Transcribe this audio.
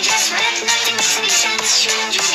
just read nothing missing, sense strange.